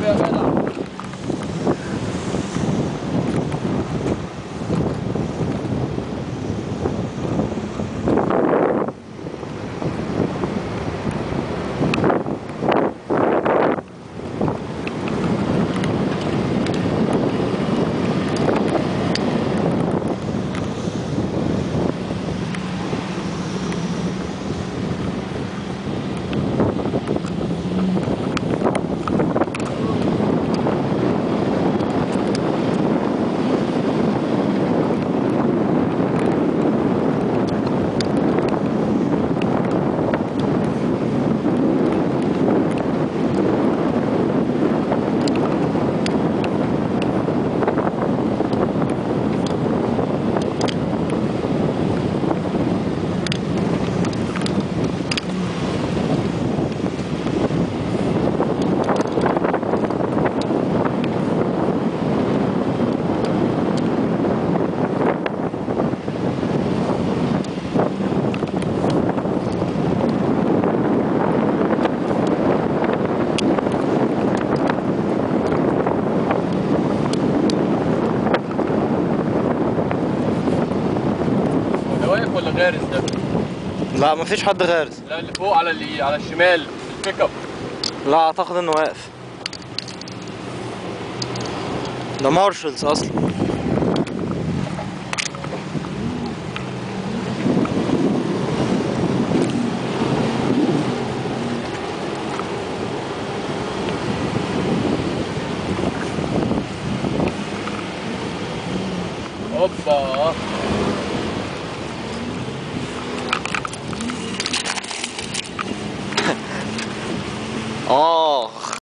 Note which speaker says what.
Speaker 1: 边。واقف ولا غارس ده؟
Speaker 2: لا مفيش حد غارس
Speaker 1: لا اللي فوق على اللي على الشمال ال pick up.
Speaker 2: لا أعتقد إنه واقف. ده marshals أصلا.
Speaker 1: هوبا.